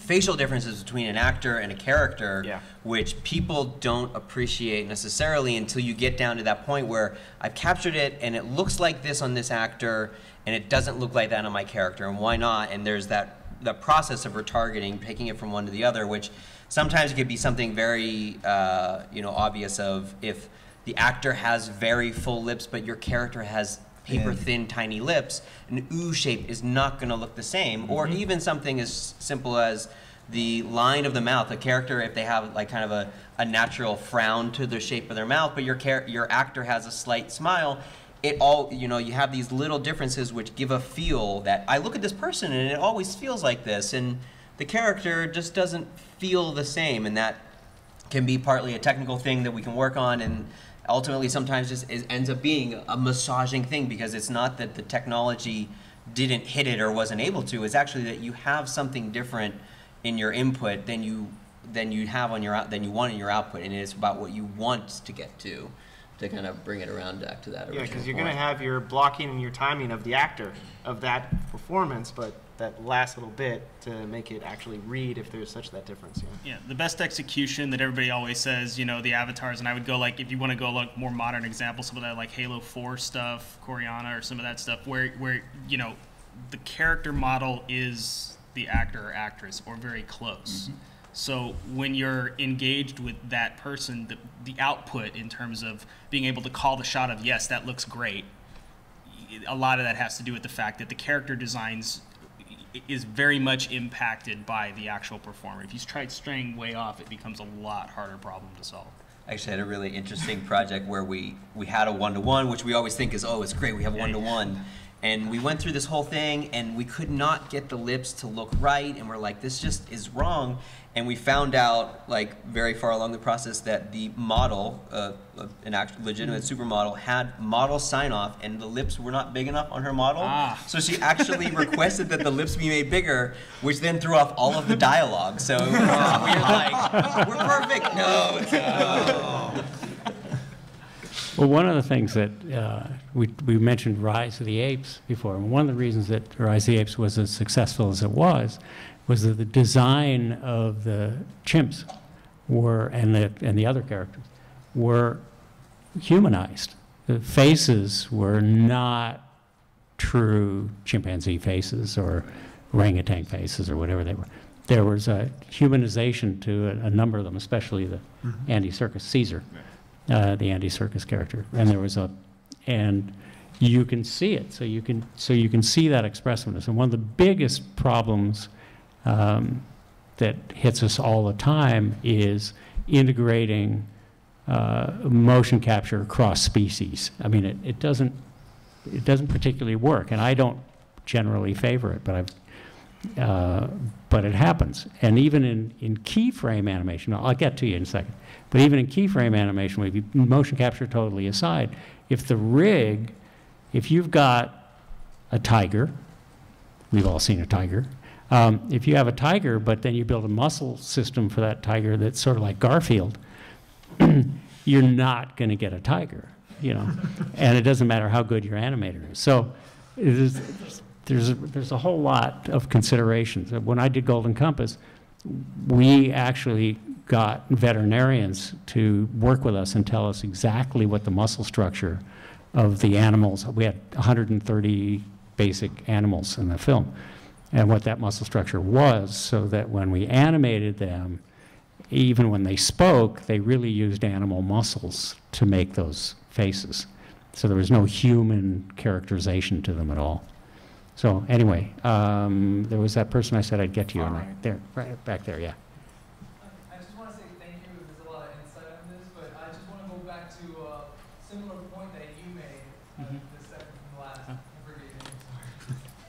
facial differences between an actor and a character, Yeah. which people don't appreciate necessarily until you get down to that point where I've captured it and it looks like this on this actor, and it doesn't look like that on my character, and why not? And there's that the process of retargeting, taking it from one to the other, which sometimes it could be something very uh, you know obvious of if the actor has very full lips, but your character has paper thin, tiny lips, an ooh shape is not going to look the same. Or mm-hmm. even something as simple as the line of the mouth. A character, if they have like kind of a, a natural frown to the shape of their mouth, but your your actor has a slight smile. It all you know. You have these little differences which give a feel that I look at this person and it always feels like this, and the character just doesn't feel the same, and that can be partly a technical thing that we can work on and ultimately sometimes just is, ends up being a massaging thing because it's not that the technology didn't hit it or wasn't able to. It's actually that you have something different in your input than you than you have on your out than you want in your output and it's about what you want to get to to kind of bring it around back to that Yeah, because you're going to have your blocking and your timing of the actor of that performance, but that last little bit to make it actually read if there's such that difference. Yeah. Yeah, the best execution that everybody always says, you know, the avatars, and I would go like, if you want to go like more modern examples, some of that like Halo 4 stuff, Cortana, or some of that stuff, where where you know, the character model is the actor or actress or very close. Mm-hmm. So when you're engaged with that person, the, the output in terms of being able to call the shot of yes, that looks great. A lot of that has to do with the fact that the character designs i- is very much impacted by the actual performer. If you try straying way off, it becomes a lot harder problem to solve. I actually had a really interesting project where we, we had a one-to-one, which we always think is, oh, it's great, we have one-to-one. And we went through this whole thing and we could not get the lips to look right and we're like, this just is wrong. And we found out, like, very far along the process that the model, uh, uh, an actual legitimate supermodel, had model sign-off and the lips were not big enough on her model. Ah. So she actually <laughs> requested that the lips be made bigger, which then threw off all of the dialogue. So <laughs> we were like, we're perfect. No, it's no. <laughs> Well, one of the things that uh, we, we mentioned Rise of the Apes before, and one of the reasons that Rise of the Apes was as successful as it was, was that the design of the chimps were, and the, and the other characters, were humanized. The faces were not true chimpanzee faces or orangutan faces or whatever they were. There was a humanization to a, a number of them, especially the Andy Serkis Caesar, uh, the Andy Serkis character, and there was a, and you can see it. So you can so you can see that expressiveness. And one of the biggest problems um, that hits us all the time is integrating uh, motion capture across species. I mean, it, it doesn't it doesn't particularly work, and I don't generally favor it, but I've uh, but it happens. And even in, in keyframe animation, I'll get to you in a second, but even in keyframe animation, if motion capture totally aside, if the rig, if you've got a tiger, we've all seen a tiger, um, if you have a tiger, but then you build a muscle system for that tiger that's sort of like Garfield, <clears throat> you're not going to get a tiger, you know, <laughs> and it doesn't matter how good your animator is. So there's, a- there's a whole lot of considerations. When I did Golden Compass, we actually got veterinarians to work with us and tell us exactly what the muscle structure of the animals, we had 130 basic animals in the film, and what that muscle structure was, so that when we animated them, even when they spoke, they really used animal muscles to make those faces. So there was no human characterization to them at all. So anyway, um, there was that person I said I'd get to you, on there back there yeah i just want to say thank you Isabella and I- there, right back to a similar point that you made, uh, mm-hmm. the second there, yeah. I just want to say thank you. There's a lot of insight on this, but I just want to go back to a similar point that you made, uh, Mhm. the second from the last. Huh. I forget your name, sorry.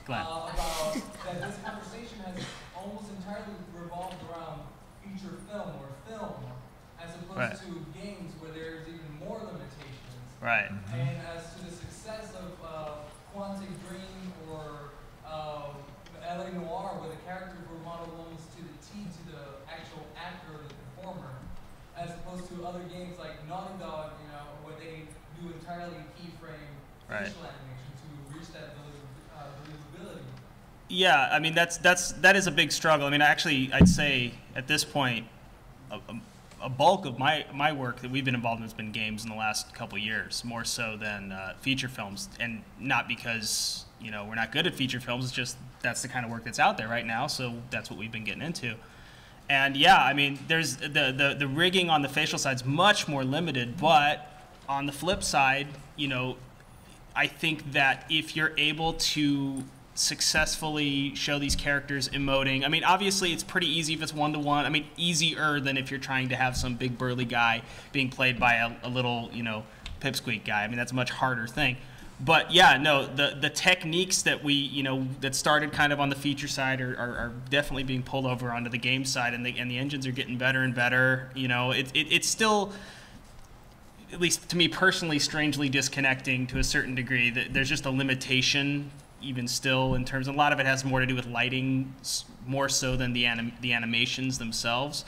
Glad. Uh, about that this conversation has almost entirely revolved around feature film or film, as opposed Right. to games where there's even more Right. And as to the success of uh, Quantic Dream or uh, L.A. Noire, where the characters were modeled almost to the T to the actual actor or the performer, as opposed to other games like Naughty Dog, you know, where they do entirely keyframe Right. facial animation to reach that uh, believability. Yeah, I mean that's that's that is a big struggle. I mean, actually, I'd say at this point, a, a- a bulk of my my work that we've been involved in has been games in the last couple years, more so than uh, feature films, and not because you know we're not good at feature films. It's just that's the kind of work that's out there right now, so that's what we've been getting into. And yeah, I mean, there's the, the, the rigging on the facial side is much more limited, but on the flip side, you know, I think that if you're able to successfully show these characters emoting, I mean, obviously it's pretty easy if it's one to one. I mean, easier than if you're trying to have some big burly guy being played by a, a little, you know, pipsqueak guy. I mean, that's a much harder thing. But yeah, no, the the techniques that we, you know, that started kind of on the feature side are, are, are definitely being pulled over onto the game side, and the and the engines are getting better and better. You know, it, it it's still at least to me personally, strangely disconnecting to a certain degree. That there's just a limitation, even still, in terms. A lot of it has more to do with lighting, more so than the anim- the animations themselves.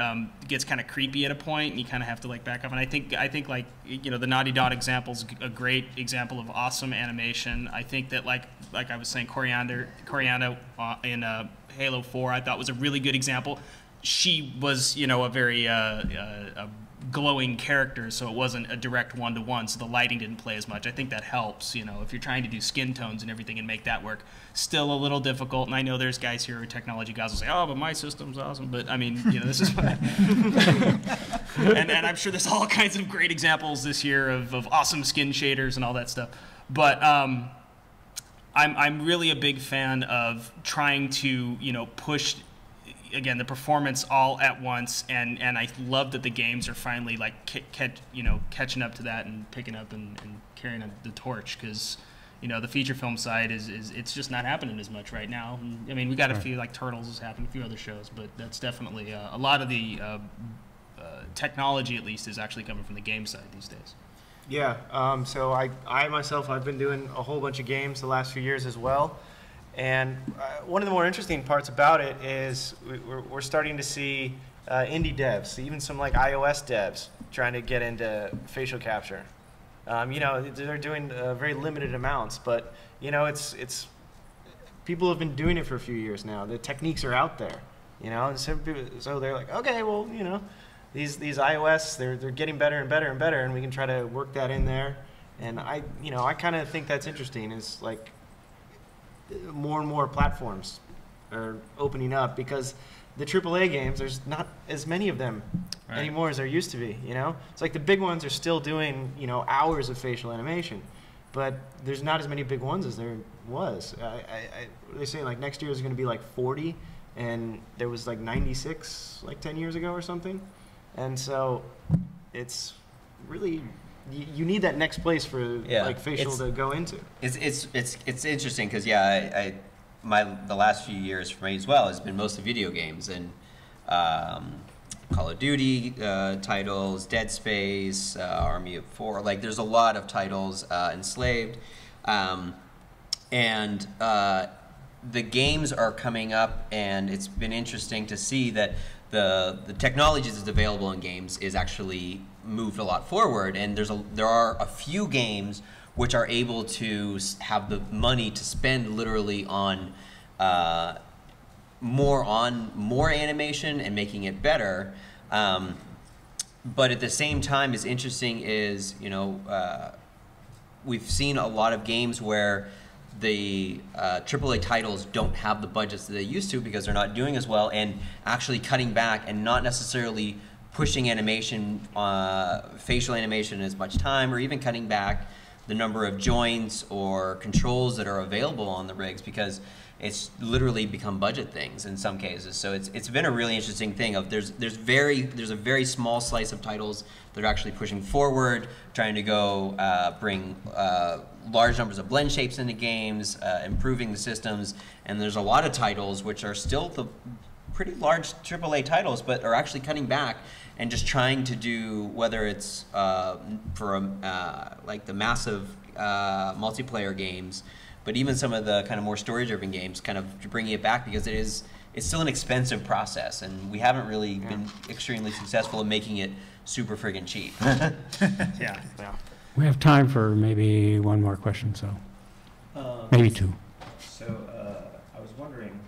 Um, gets kind of creepy at a point, and you kind of have to like back up. And I think I think like you know the Naughty Dog example is a great example of awesome animation. I think that like like I was saying, Cortana Cortana uh, in uh, Halo Four, I thought was a really good example. She was you know a very uh, uh, a glowing characters, so it wasn't a direct one to one, so the lighting didn't play as much. I think that helps, you know, if you're trying to do skin tones and everything and make that work. Still a little difficult, and I know there's guys here with technology guys will say, "Oh, but my system's awesome," but I mean, you know, this is. <laughs> and, and I'm sure there's all kinds of great examples this year of, of awesome skin shaders and all that stuff. But um, I'm, I'm really a big fan of trying to, you know, push again the performance all at once and and I love that the games are finally like catch you know catching up to that and picking up and, and carrying the torch because you know the feature film side is, is it's just not happening as much right now. I mean we got a few like Turtles has happened a few other shows but that's definitely uh, a lot of the uh, uh, technology at least is actually coming from the game side these days. Yeah, um, so I, I myself, I've been doing a whole bunch of games the last few years as well. And uh, one of the more interesting parts about it is we- we're, we're starting to see uh, indie devs, even some like iOS devs, trying to get into facial capture. Um, you know, they're doing uh, very limited amounts, but you know, it's it's people have been doing it for a few years now. The techniques are out there, you know, and so, so they're like, okay, well, you know, these these iOS they're they're getting better and better and better, and we can try to work that in there. And I, you know, I kind of think that's interesting. Is like more and more platforms are opening up because the AAA games, there's not as many of them Right. anymore as there used to be. You know, it's like the big ones are still doing you know hours of facial animation, but there's not as many big ones as there was. I, I, I they say like next year is going to be like 40, and there was like 96 like 10 years ago or something, and so it's really you, you need that next place for Yeah, like facial it's- to go into. It's it's it's it's interesting because yeah, I, I my the last few years for me as well has been mostly video games and um, Call of Duty uh, titles, Dead Space, uh, Army of Four. Like there's a lot of titles, uh, Enslaved, um, and uh, the games are coming up, and it's been interesting to see that the the technology that's available in games is actually moved a lot forward. And there's a there are a few games which are able to have the money to spend literally on uh, more on more animation and making it better. Um, but at the same time, is interesting is you know uh, we've seen a lot of games where the uh, AAA titles don't have the budgets that they used to because they're not doing as well, and actually cutting back and not necessarily pushing animation, uh, facial animation as much time, or even cutting back the number of joints or controls that are available on the rigs because it's literally become budget things in some cases. So it's it's been a really interesting thing of there's there's very there's a very small slice of titles that are actually pushing forward, trying to go uh, bring uh, large numbers of blend shapes into games, uh, improving the systems, and there's a lot of titles which are still the pretty large AAA titles, but are actually cutting back and just trying to do whether it's uh, for um, uh, like the massive uh, multiplayer games, but even some of the kind of more story-driven games, kind of bringing it back because it is it's still an expensive process, and we haven't really been extremely successful in making it super friggin' cheap. <laughs> yeah Yeah. We have time for maybe one more question, so Um, maybe two. So uh, I was wondering,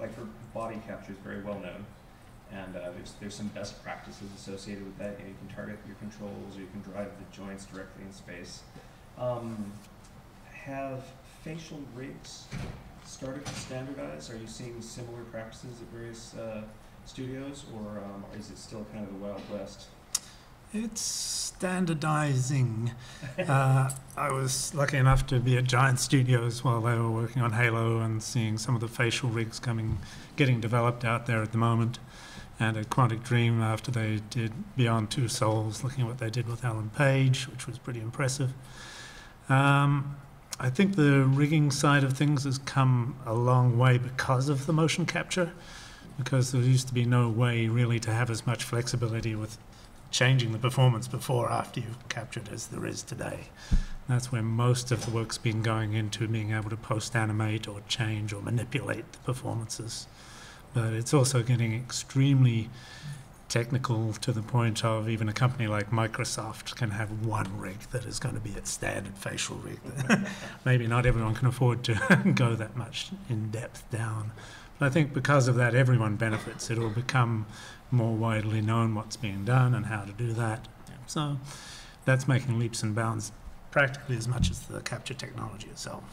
like for body capture is very well known, and uh, there's there's some best practices associated with that. You, know, you can target your controls, or you can drive the joints directly in space. Um, have facial rigs started to standardize? Are you seeing similar practices at various uh, studios, or um, is it still kind of the wild west? It's standardizing. uh, <laughs> I was lucky enough to be at Giant Studios while they were working on Halo and seeing some of the facial rigs coming, getting developed out there at the moment. And at Quantic Dream after they did Beyond Two Souls, looking at what they did with Ellen Page, which was pretty impressive. Um, I think the rigging side of things has come a long way because of the motion capture, because there used to be no way really to have as much flexibility with changing the performance before or after you've captured as there is today. That's where most of the work's been going into being able to post animate or change or manipulate the performances. But it's also getting extremely technical to the point of even a company like Microsoft can have one rig that is going to be its standard facial rig. <laughs> Maybe not everyone can afford to <laughs> go that much in depth down. But I think because of that, everyone benefits. It'll become more widely known what's being done and how to do that. So that's making leaps and bounds practically as much as the capture technology itself.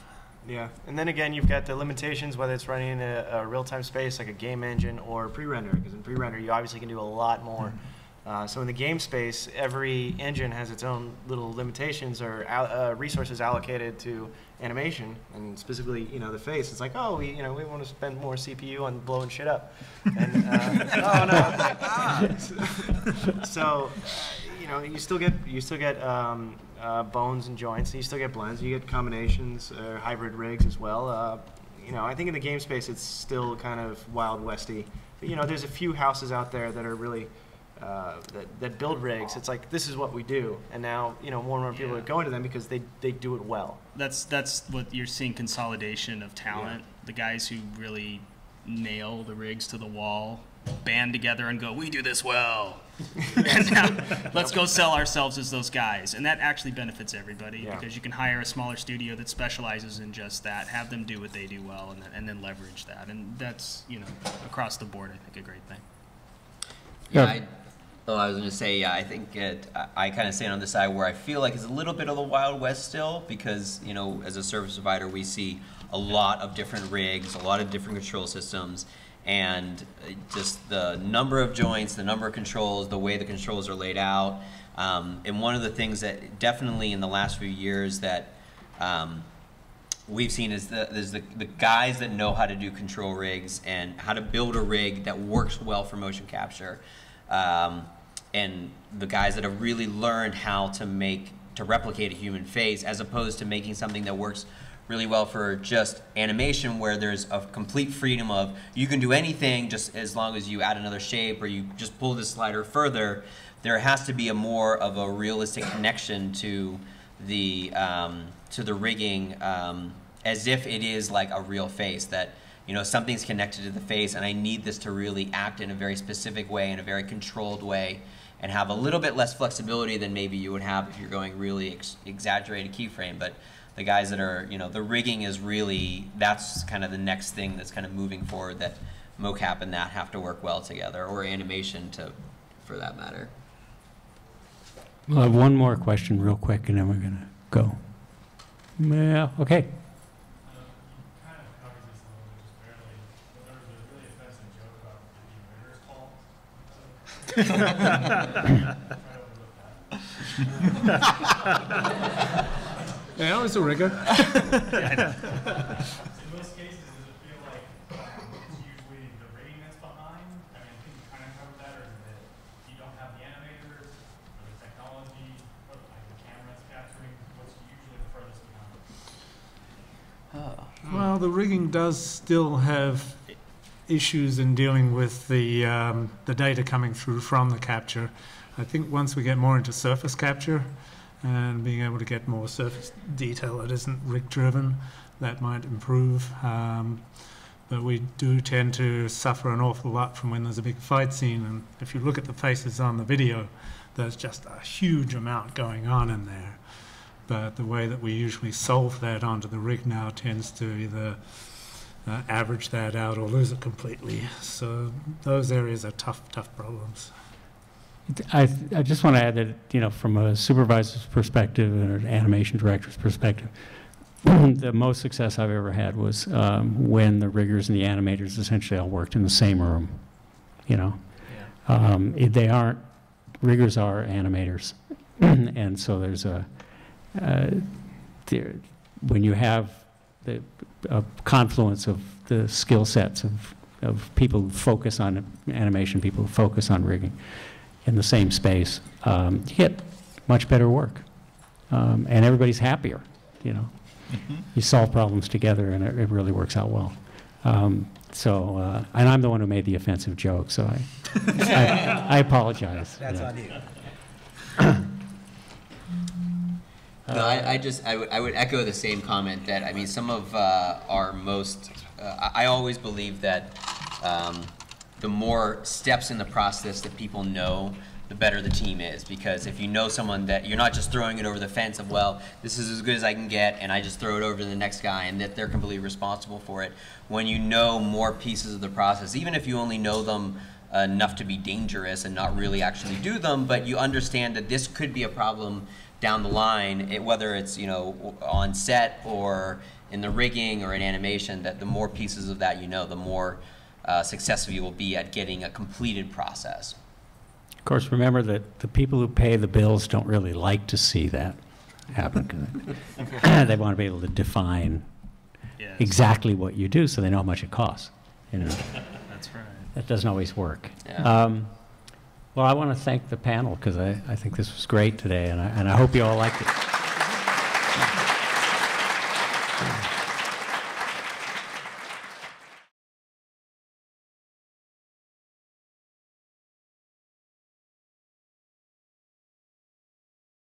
Yeah, and then again, you've got the limitations, whether it's running in a, a real-time space like a game engine or pre-render, because in pre-render you obviously can do a lot more. Uh, so in the game space, every engine has its own little limitations or al- uh, resources allocated to animation, and specifically, you know, the face. It's like, oh, we, you know, we want to spend more CPU on blowing shit up. And, uh, <laughs> oh no. <laughs> so, you know, you still get you still get um, uh, bones and joints, and you still get blends. You get combinations or hybrid rigs as well. Uh, you know, I think in the game space, it's still kind of wild westy. But, you know, there's a few houses out there that are really uh, that, that build rigs. It's like this is what we do, and now you know more and more people Yeah. are going to them because they they do it well. That's that's what you're seeing consolidation of talent. The guys who really nail the rigs to the wall band together and go, "We do this well." <laughs> and now let's go sell ourselves as those guys, and that actually benefits everybody Yeah. because you can hire a smaller studio that specializes in just that, have them do what they do well, and then, and then leverage that, and that's you know across the board, I think, a great thing. Yeah, Yeah. I, oh, I was going to say, yeah, I think it, I, I kind of stand on the side where I feel like it's a little bit of the Wild West still because, you know, as a service provider, we see a lot of different rigs, a lot of different control systems, and just the number of joints, the number of controls, the way the controls are laid out. Um, and one of the things that definitely in the last few years that um, we've seen is the is the, the guys that know how to do control rigs and how to build a rig that works well for motion capture um, and the guys that have really learned how to make to replicate a human face as opposed to making something that works really well for just animation where there's a complete freedom of you can do anything just as long as you add another shape or you just pull the slider further. There has to be a more of a realistic connection to the um, to the rigging um, as if it is like a real face that you know something's connected to the face and I need this to really act in a very specific way in a very controlled way and have a little bit less flexibility than maybe you would have if you're going really ex- exaggerated keyframe. But the guys that are you know the rigging is really that's kind of the next thing that's kind of moving forward that mocap and that have to work well together or animation to for that matter We'll have one more question real quick, and then we're going to go. Yeah, okay. <laughs> <laughs> kind of a little bit just barely, but there was a really offensive joke about the rigger's fault. So, try to overlook that. Yeah, I was a rigger. <laughs> In most cases, does it feel like it's usually the rating that's behind? I mean, can you kind of cover that, or is it you don't have the animators, or the technology, or like the camera that's capturing? What's usually the furthest behind? Well, the rigging does still have issues in dealing with the um, the data coming through from the capture. I think once we get more into surface capture and being able to get more surface detail that isn't rig driven, that might improve. Um, but we do tend to suffer an awful lot from when there's a big fight scene. And if you look at the faces on the video, there's just a huge amount going on in there. But the way that we usually solve that onto the rig now tends to either uh, average that out or lose it completely. So those areas are tough, tough problems. I, I just want to add that, you know, from a supervisor's perspective and an animation director's perspective, <clears throat> the most success I've ever had was um, when the riggers and the animators essentially all worked in the same room, you know. Um, They aren't, riggers are animators. <clears throat> And so there's a, uh, there, when you have the, a confluence of the skill sets of, of people who focus on animation, people who focus on rigging in the same space, um, you get much better work. Um, and everybody's happier, you know. You solve problems together and it, it really works out well. Um, so, uh, and I'm the one who made the offensive joke, so I, I, I apologize. That's Yeah. on you. <coughs> No, I, I just I would I would echo the same comment that I mean some of uh, our most uh, I I always believe that um, the more steps in the process that people know, the better the team is because if you know someone that you're not just throwing it over the fence of well this is as good as I can get and I just throw it over to the next guy and that they're completely responsible for it when you know more pieces of the process even if you only know them enough to be dangerous and not really actually do them, but you understand that this could be a problem down the line, it, whether it's you know on set or in the rigging or in animation. That the more pieces of that you know, the more uh, successful you will be at getting a completed process. Of course, remember that the people who pay the bills don't really like to see that happen. <laughs> They want to be able to define Yeah, exactly what you do so they know how much it costs, you know. that's right. That doesn't always work. Yeah. Um, Well, I want to thank the panel because I, I think this was great today, and I, and I hope you all liked it.